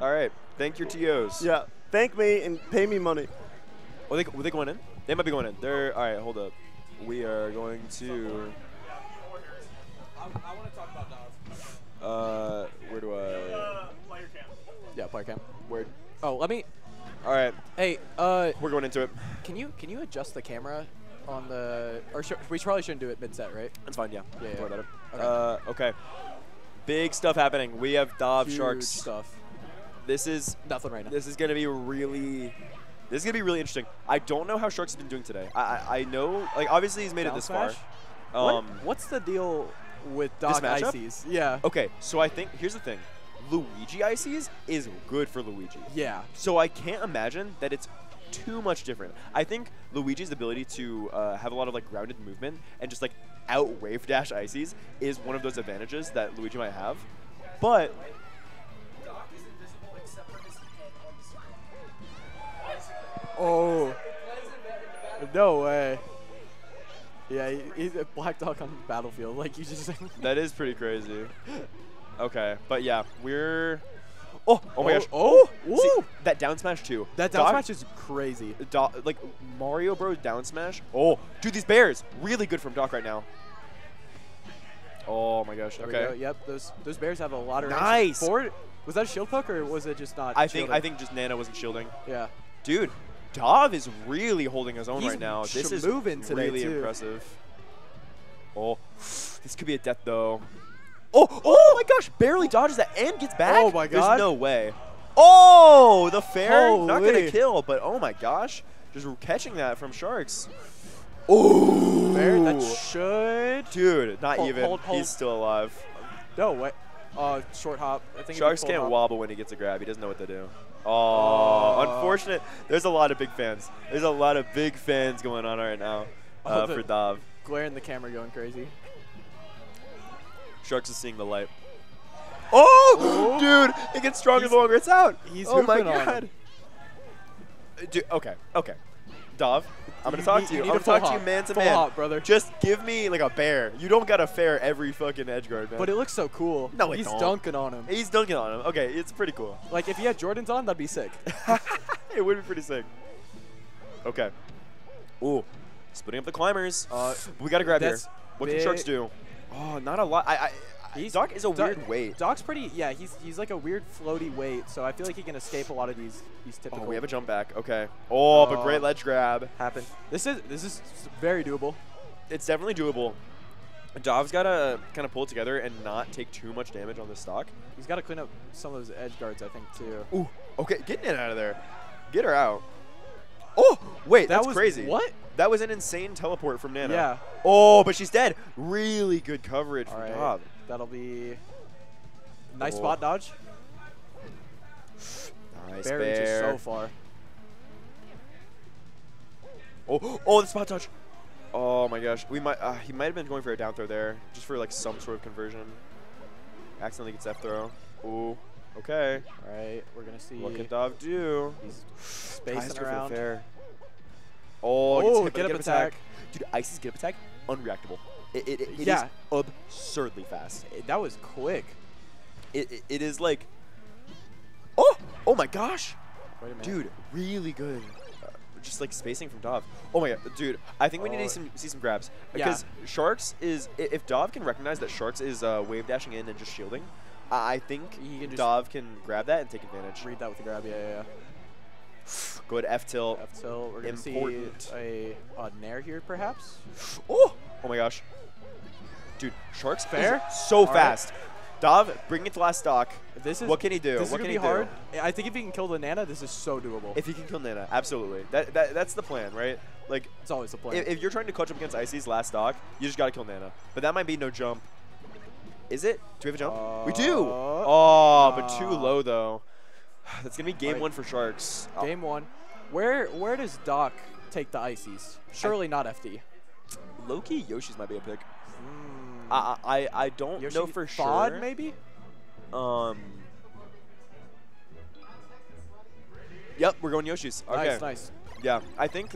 All right. Thank your TOs. Yeah. Thank me and pay me money. Oh, they, were they going in? They might be going in. They're all right. Hold up. We are going to. I, want to talk about Dahv. Uh, where do I? Yeah, player cam. Where? Oh, let me. All right. Hey, uh, We're going into it. can you can you adjust the camera on the or sh we probably shouldn't do it mid set, right? That's fine. Yeah. Yeah, yeah. about it. Uh, okay. Big stuff happening. We have Dahv Huge Sharkz. stuff. This is Nothing right now. this is gonna be really. This is gonna be really interesting. I don't know how Sharkz has been doing today. I I, I know like obviously he's made it this smash? far. What- Um, what's the deal with Doc? Ices? Yeah. Okay, so I think here's the thing. Luigi Ices is good for Luigi. Yeah. So I can't imagine that it's too much different. I think Luigi's ability to uh, have a lot of like grounded movement and just like out wave dash ices is one of those advantages that Luigi might have. But Oh. No way. Yeah, he, he's a black dog on the battlefield, like you just that is pretty crazy. Okay, but yeah, we're. Oh, oh my Oh, gosh! oh, See, woo! that down smash too. That down smash is crazy. Doc, like Mario Bros down smash. Oh, dude, these bairs really good from Doc right now. Oh my gosh. There okay. Yep, those those bairs have a lot of range. Nice. Forward. Was that a shield poke or was it just not? I think I think just Nana wasn't shielding. Yeah. Dude, Dahv is really holding his own He's right now. This is moving today, really too. impressive. Oh, this could be a death though. Oh, oh my gosh! Barely dodges that and gets back. Oh my God. There's no way. Oh, the fair not gonna kill, but oh my gosh, just catching that from Sharkz. Oh, Bear, that should. dude, not Hold- even. hold- hold. He's still alive. No way. Uh, short hop. I think. Sharkz can't off- wobble when he gets a grab. He doesn't know what to do. Oh, Oh. Unfortunate. There's a lot of big fans. There's a lot of big fans going on right now uh, Oh, for Dahv. Glare in the camera going crazy. Sharkz is seeing the light. Oh, dude, it gets stronger He's- the longer it's out. he's oh my hooping on god. him. Dude, okay, okay. Dahv, I'm gonna You talk need- to you. you I'm gonna talk full to you man to Full man. hop, brother. Just give me like a bair. You don't got a fair every fucking edge guard, man. But it looks so cool. No, it He's don't. dunking on him. He's dunking on him. Okay, it's pretty cool. Like if he had Jordans on, that'd be sick. it would be pretty sick. Okay. Ooh, splitting up the climbers. Uh, we gotta grab here. What can Sharkz do? Oh, not a lot. I, I, He's- Doc is a Doc- weird weight. Doc's pretty. Yeah, he's he's like a weird floaty weight, so I feel like he can escape a lot of these these Oh, typical. we have a jump back. Okay. Oh, but Oh. great ledge grab happened. This is this is very doable. It's definitely doable. Dahv's gotta kind of pull it together and not take too much damage on this stock. He's got to clean up some of those edge guards, I think, too. Ooh. Okay, getting it out of there. Get her out. Oh, wait, That that's was- crazy. what? That was an insane teleport from Nana. Yeah. Oh, but she's dead. Really good coverage All from right, Dahv. that'll be nice Oh. spot dodge. Nice reaches bear. so far. Oh, oh, the spot dodge. Oh my gosh, we might. Uh, he might have been going for a down throw there, just for like some sort of conversion. Accidentally gets F throw. Ooh. Okay. All right, we're gonna see. What can Dahv do? He's spacing to around. fair. Oh, Oh, gets hit get the up attack. Dude, Ice's get up attack, unreactable. It, it, it, it is Yeah. absurdly fast. That was quick. It, it, is like. Oh! Oh my gosh! Wait a minute. Dude, really good. Uh, just like spacing from Dahv. Oh my god, dude! I think we need Oh. to see some, see some grabs Yeah. because Sharkz is if Dahv can recognize that Sharkz is uh, wave dashing in and just shielding. I think can Dahv can grab that and take advantage. read that with the grab. Yeah, yeah. Good F tilt. yeah. F tilt. We're gonna see a, a nair here, perhaps. Oh! Oh my gosh. Dude, Sharkz Fair. so All right. fast. Dahv, bring it to last stock. This is What can he do? This What is can gonna be he do? hard. I think if he can kill the Nana, this is so doable. If he can kill Nana, absolutely. That, that that's the plan, right? Like it's always the plan. if, if you're trying to clutch up against Icy's last stock, you just gotta kill Nana. But that might be no jump. Is it? Do we have a jump? we do. Uh, Oh, but too low though. That's gonna be game Alright. one for Sharkz. Oh, Game one. Where where does Doc take the ices? Surely not FD. Loki Yoshi's might be a pick. Mm. I I I don't Yoshi know for Fod, sure. maybe. Um. Yep, we're going Yoshi's. Okay. Nice, nice. Yeah, I think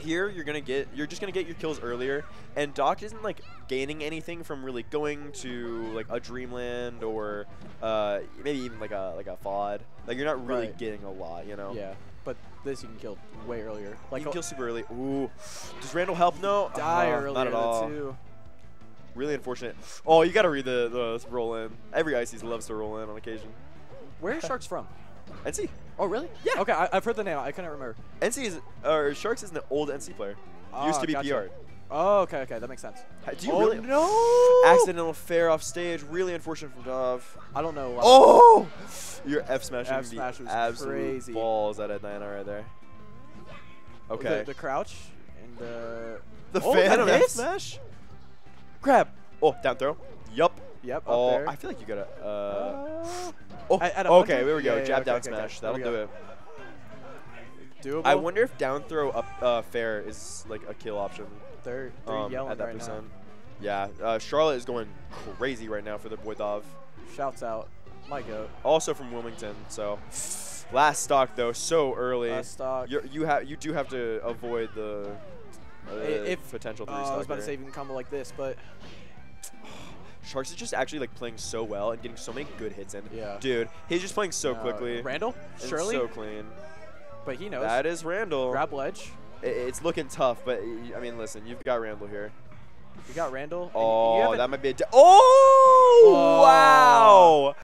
Here you're gonna get you're just gonna get your kills earlier, and Doc isn't like gaining anything from really going to like a Dreamland or uh, maybe even like a like a FOD. Like you're not really Right. getting a lot, you know. Yeah, but this you can kill way earlier. Like you can kill super early. Ooh, does Randall help? No, die Uh, earlier Not at all. too. Really unfortunate. Oh, you gotta read the the roll in. Every Ices loves to roll in on occasion. Where is Sharkz from? NC. Oh really? Yeah. Okay, I, I've heard the name. I couldn't remember. NC is or Sharkz is an old NC player. Used Ah, to be gotcha. PR. Oh, okay, okay, that makes sense. Do you oh really? no! Accidental fair off stage. Really unfortunate from Dahv. I don't know. Oh! Your F smash F smash was absolute crazy. balls out of Diana right there. Okay. The, the crouch and uh, The oh, that F smash. Grab. Oh, down throw. Yup. Yep. Up Oh, there. I feel like you gotta. Uh, Uh, oh, at- at okay. There we go. Yeah, yeah, Jab okay, down okay, okay. smash. There That'll do it. doable. I wonder if down throw up uh, fair is like a kill option. They're, they're um, yelling at that right percent. Yeah, uh, Charlotte is going crazy right now for the boy Dahv. Shouts out, my goat. Also from Wilmington, so last stock though, so early. Last stock. You're, you have you do have to avoid the uh, if potential Uh, three I was about to say you can combo like this, but Sharkz is just actually like playing so well and getting so many good hits in. Yeah. Dude, he's just playing so uh, quickly. Randall, and surely, So clean. but he knows. That is Randall. Grab ledge. I- it's looking tough, but I mean, listen, you've got Randall here. You got Randall. and you Oh, that might be a. Oh, Oh. wow!